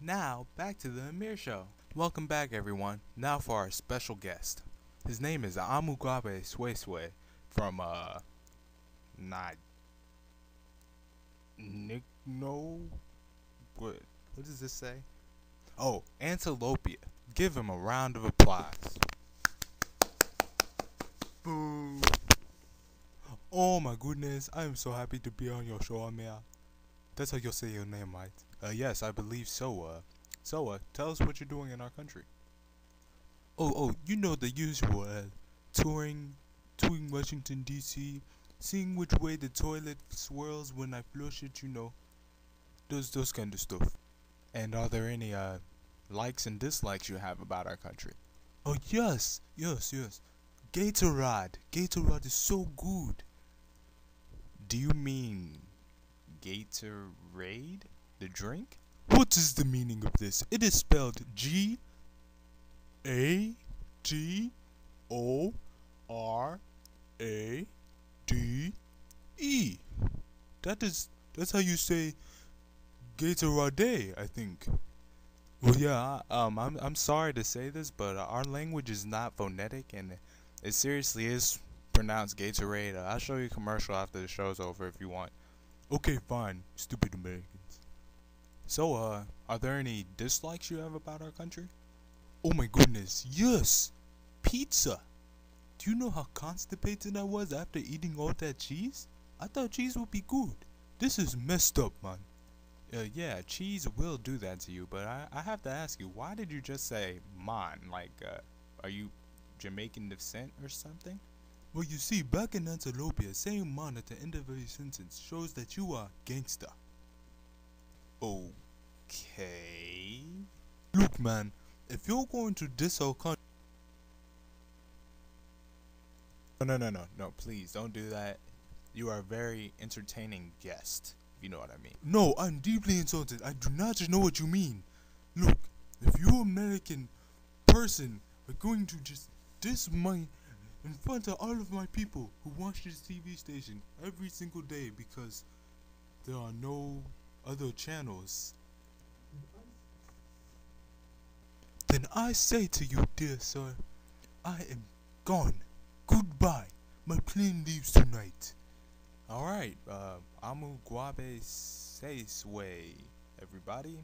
Now, back to the Amir Show. Welcome back, everyone. Now for our special guest. His name is Omugwabe Swey Swey from, uh, not. Nick, no. What, what does this say? Oh, Antilopia. Give him a round of applause. Boo. Oh my goodness, I am so happy to be on your show, Amir. That's how you'll say your name, right? Uh, yes, I believe so. Uh, so, uh, tell us what you're doing in our country. Oh, oh, you know the usual. Uh, touring, touring Washington D.C., seeing which way the toilet swirls when I flush it. You know, those those kind of stuff. And are there any uh likes and dislikes you have about our country? Oh yes, yes, yes. Gatorade. Gatorade is so good. Do you mean Gatorade? The drink? What is the meaning of this? It is spelled G A T O R A D E. That is that's how you say Gatorade, I think. Well, yeah, um, I'm I'm sorry to say this, but our language is not phonetic, and it seriously is pronounced Gatorade. I'll show you a commercial after the show's over if you want. Okay, fine, stupid Americans. So, uh, are there any dislikes you have about our country? Oh my goodness, yes! Pizza! Do you know how constipated I was after eating all that cheese? I thought cheese would be good. This is messed up, man. Uh, yeah, cheese will do that to you, but I, I have to ask you, why did you just say man? Like, uh, are you Jamaican descent or something? Well, you see, back in Antilopia, saying man at the end of every sentence shows that you are gangster. Okay. Look, man, if you're going to diss our country. No, no, no, no, no, please don't do that. You are a very entertaining guest, if you know what I mean. No, I'm deeply insulted. I do not know what you mean. Look, if you American person are going to just diss my in front of all of my people who watch this TV station every single day because there are no other channels. Then I say to you, dear sir, I am gone. Goodbye. My plane leaves tonight. Alright, uh, Omugwabe Swey Swey, everybody.